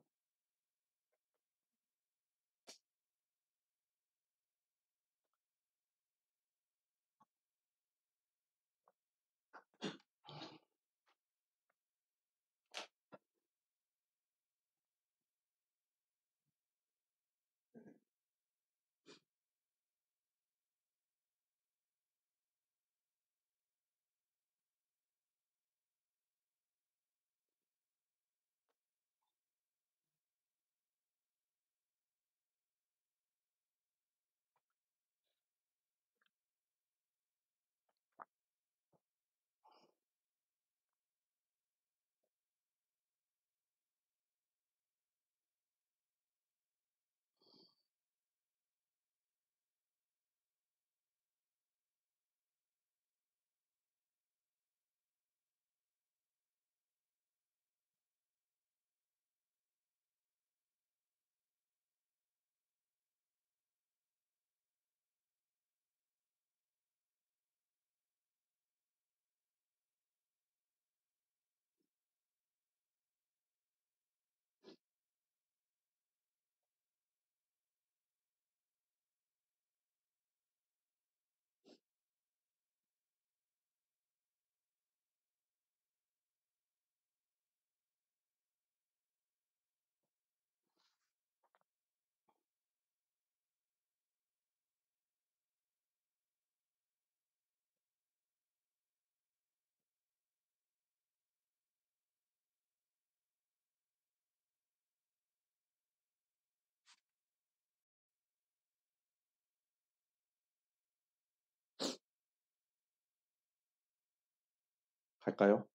갈까요?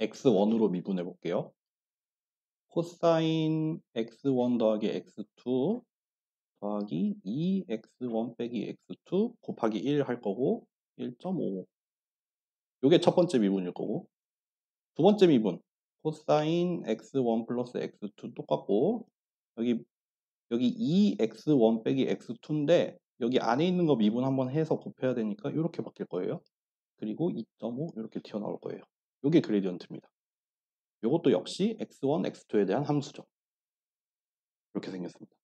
x1으로 미분해 볼게요. 코사인 x1 더하기 x2 더하기 2x1 빼기 x2 곱하기 1 할 거고 1.5 요게 첫 번째 미분일 거고 두 번째 미분 코사인 x1 플러스 x2 똑같고 여기 여기 2x1 빼기 x2인데 여기 안에 있는 거 미분 한번 해서 곱해야 되니까 이렇게 바뀔 거예요. 그리고 2.5 이렇게 튀어나올 거예요. 이게 그레디언트입니다. 이것도 역시 x1, x2에 대한 함수죠. 이렇게 생겼습니다.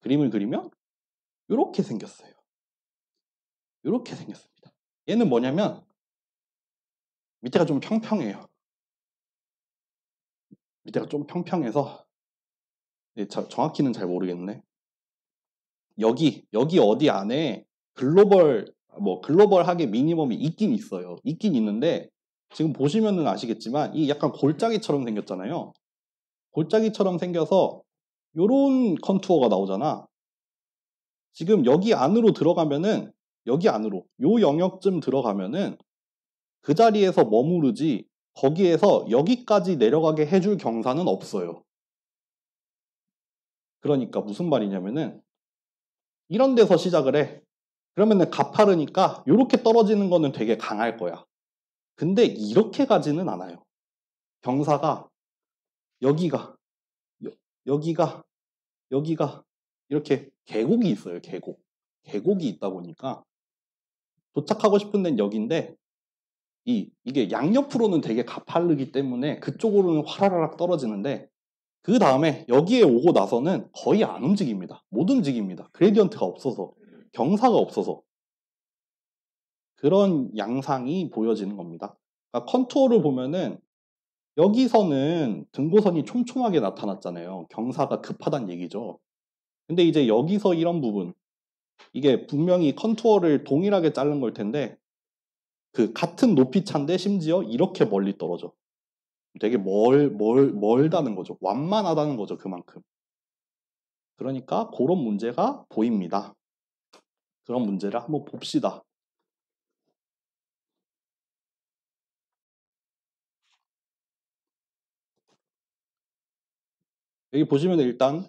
그림을 그리면 이렇게 생겼어요. 이렇게 생겼습니다. 얘는 뭐냐면 밑에가 좀 평평해요. 밑에가 좀 평평해서 예, 정확히는 잘 모르겠네. 여기 여기 어디 안에 글로벌 뭐 글로벌하게 미니멈이 있긴 있어요. 있긴 있는데 지금 보시면은 아시겠지만 이 약간 골짜기처럼 생겼잖아요. 골짜기처럼 생겨서 요런 컨투어가 나오잖아. 지금 여기 안으로 들어가면은 여기 안으로 요 영역쯤 들어가면은 그 자리에서 머무르지 거기에서 여기까지 내려가게 해줄 경사는 없어요. 그러니까 무슨 말이냐면은 이런 데서 시작을 해. 그러면은 가파르니까 이렇게 떨어지는 거는 되게 강할 거야. 근데 이렇게 가지는 않아요. 경사가 여기가 여, 기가 여기가 이렇게 계곡이 있어요. 계곡. 계곡이 있다 보니까 도착하고 싶은 데는 여기인데 이 이게 양옆으로는 되게 가파르기 때문에 그쪽으로는 화라락 떨어지는데 그 다음에 여기에 오고 나서는 거의 안 움직입니다. 못 움직입니다. gradient가 없어서 경사가 없어서 그런 양상이 보여지는 겁니다. 그러니까 contour를 보면은 여기서는 등고선이 촘촘하게 나타났잖아요. 경사가 급하다는 얘기죠. 근데 이제 여기서 이런 부분 이게 분명히 contour를 동일하게 자른 걸 텐데 그 같은 높이 차인데 심지어 이렇게 멀리 떨어져. 되게 멀, 멀, 멀다는 거죠. 완만하다는 거죠. 그만큼. 그러니까 그런 문제가 보입니다. 그런 문제를 한번 봅시다. 여기 보시면 일단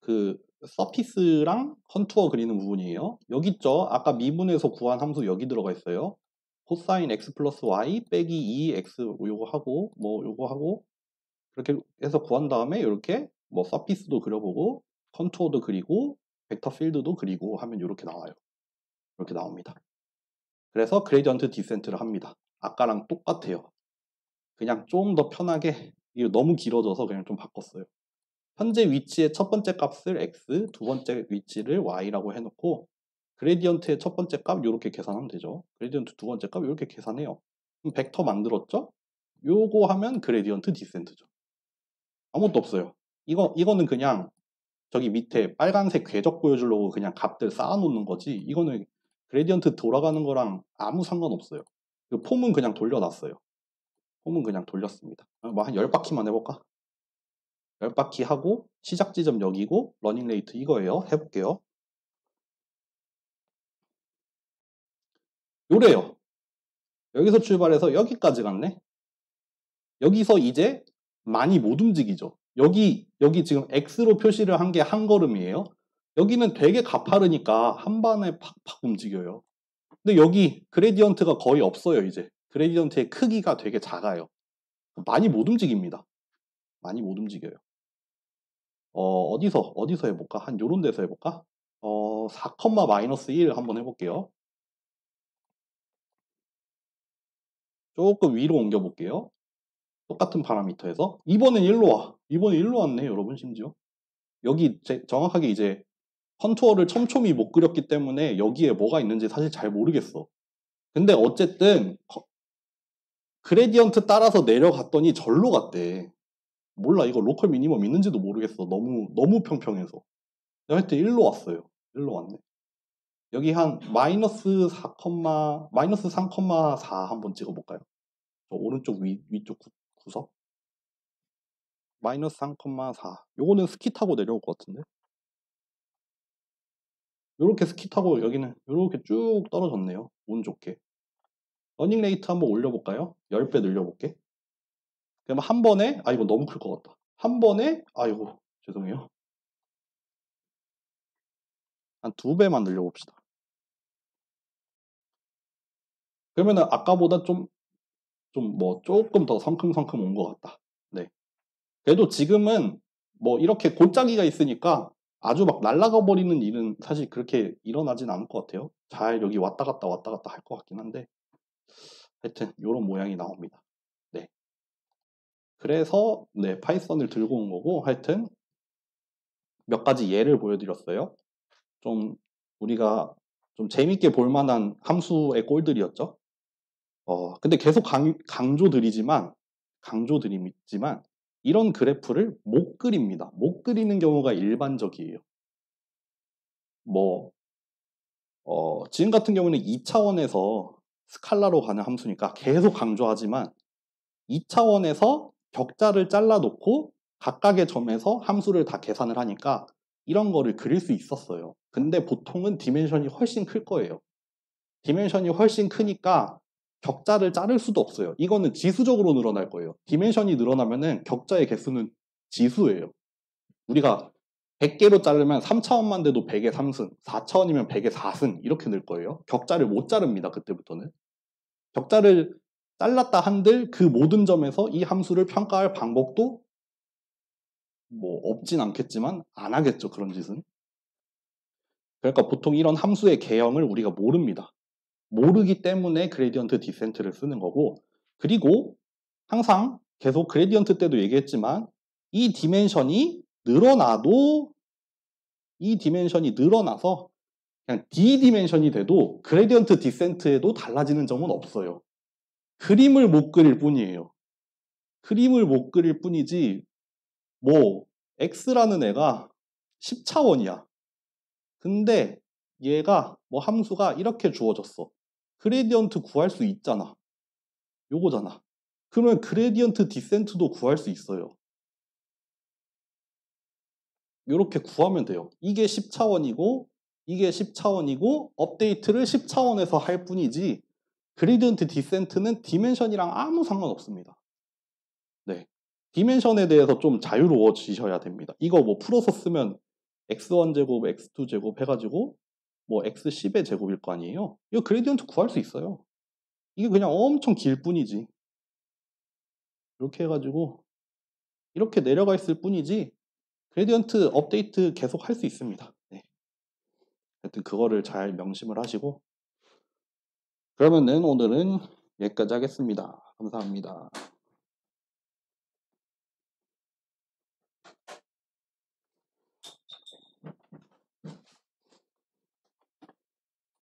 그 서피스랑 컨투어 그리는 부분이에요. 여기 있죠. 아까 미분에서 구한 함수 여기 들어가 있어요. 코사인 x 플러스 y 빼기 2x 요거 하고 뭐 요거 하고 그렇게 해서 구한 다음에 이렇게 뭐 surface도 그려보고 contour도 그리고 vector field도 그리고 하면 이렇게 나와요. 이렇게 나옵니다. 그래서 gradient descent를 합니다. 아까랑 똑같아요. 그냥 좀 더 편하게 이거 너무 길어져서 그냥 좀 바꿨어요. 현재 위치의 첫 번째 값을 x, 두 번째 위치를 y라고 해놓고 gradient의 첫 번째 값 이렇게 계산하면 되죠. gradient 두 번째 값 이렇게 계산해요. 그럼 벡터 만들었죠? 요거 하면 gradient descent죠. 아무것도 없어요. 이거 이거는 그냥 저기 밑에 빨간색 궤적 보여주려고 그냥 값들 쌓아놓는 거지. 이거는 gradient 돌아가는 거랑 아무 상관없어요. 그 for문은 그냥 돌려놨어요. for문은 그냥 돌렸습니다. 뭐 한 10바퀴만 해볼까? 10바퀴 하고 시작 지점 여기고 learning rate 이거예요. 해볼게요. 요래요. 여기서 출발해서 여기까지 갔네. 여기서 이제 많이 못 움직이죠. 여기 여기 지금 X로 표시를 한 게 한 걸음이에요. 여기는 되게 가파르니까 한 번에 팍팍 움직여요. 근데 여기 그레디언트가 거의 없어요, 이제. 그레디언트의 크기가 되게 작아요. 많이 못 움직입니다. 많이 못 움직여요. 어, 어디서, 어디서 해볼까? 한 요런 데서 해볼까? 어, 4, 마이너스 1 한번 해볼게요. 조금 위로 옮겨볼게요. 똑같은 파라미터에서. 이번엔 일로 와. 이번엔 일로 왔네, 여러분, 심지어. 여기 제, 정확하게 이제 contour를 촘촘히 못 그렸기 때문에 여기에 뭐가 있는지 사실 잘 모르겠어. 근데 어쨌든 gradient 따라서 내려갔더니 절로 갔대. 몰라 이거 local minimum 있는지도 모르겠어. 너무 너무 평평해서. 하여튼 일로 왔어요. 일로 왔네. 여기 한 마이너스 4, 마이너스 3,4 한번 찍어볼까요? 저 오른쪽 위, 위쪽 구, 구석. 마이너스 3,4. 요거는 스키 타고 내려올 것 같은데? 요렇게 스키 타고 여기는 요렇게 쭉 떨어졌네요. 운 좋게. learning rate 한번 올려볼까요? 10배 늘려볼게. 그럼 한 번에, 아, 이거 너무 클 것 같다. 한 번에, 아이고, 죄송해요. 한 두 배만 늘려봅시다. 그러면은 아까보다 좀, 좀 뭐, 조금 더 성큼성큼 온 것 같다. 네. 그래도 지금은 뭐 이렇게 골짜기가 있으니까 아주 막 날아가 버리는 일은 사실 그렇게 일어나진 않을 것 같아요. 잘 여기 왔다 갔다 왔다 갔다 할 것 같긴 한데 하여튼 이런 모양이 나옵니다. 네. 그래서 네 파이썬을 들고 온 거고 하여튼 몇 가지 예를 보여드렸어요. 좀 우리가 좀 재밌게 볼 만한 함수의 꼴들이었죠. 어, 근데 계속 강, 강조드리지만 강조드리지만 이런 그래프를 못 그립니다. 못 그리는 경우가 일반적이에요. 뭐, 어, 지금 같은 경우는 2차원에서 스칼라로 가는 함수니까 계속 강조하지만 2차원에서 격자를 잘라놓고 각각의 점에서 함수를 다 계산을 하니까 이런 거를 그릴 수 있었어요. 근데 보통은 dimension이 훨씬 클 거예요. dimension이 훨씬 크니까 격자를 자를 수도 없어요. 이거는 지수적으로 늘어날 거예요. dimension이 늘어나면은 격자의 개수는 지수예요. 우리가 100개로 자르면 3차원만 돼도 100의 3승, 4차원이면 100의 4승 이렇게 늘 거예요. 격자를 못 자릅니다. 그때부터는. 격자를 잘랐다 한들 그 모든 점에서 이 함수를 평가할 방법도 뭐 없진 않겠지만 안 하겠죠. 그런 짓은. 그러니까 보통 이런 함수의 개형을 우리가 모릅니다. 모르기 때문에 gradient descent를 쓰는 거고 그리고 항상 계속 gradient 때도 얘기했지만 이 dimension이 늘어나도 이 dimension이 늘어나서 그냥 D 디멘션이 돼도 gradient descent에도 달라지는 점은 없어요. 그림을 못 그릴 뿐이에요. 그림을 못 그릴 뿐이지 뭐 x라는 애가 10차원이야. 근데 얘가 뭐 함수가 이렇게 주어졌어. gradient 구할 수 있잖아. 요거잖아. 그러면 gradient descent도 구할 수 있어요. 이렇게 구하면 돼요. 이게 10차원이고 이게 10차원이고 업데이트를 10차원에서 할 뿐이지 gradient descent는 dimension이랑 아무 상관없습니다. 네. dimension에 대해서 좀 자유로워지셔야 됩니다. 이거 뭐 풀어서 쓰면 x1제곱, x2제곱 해가지고 뭐 x10의 제곱일 거 아니에요? 이거 gradient 구할 수 있어요. 이게 그냥 엄청 길 뿐이지. 이렇게 해가지고 이렇게 내려가 있을 뿐이지 그레디언트 업데이트 계속 할 수 있습니다. 네. 하여튼 그거를 잘 명심을 하시고 그러면은 오늘은 여기까지 하겠습니다. 감사합니다.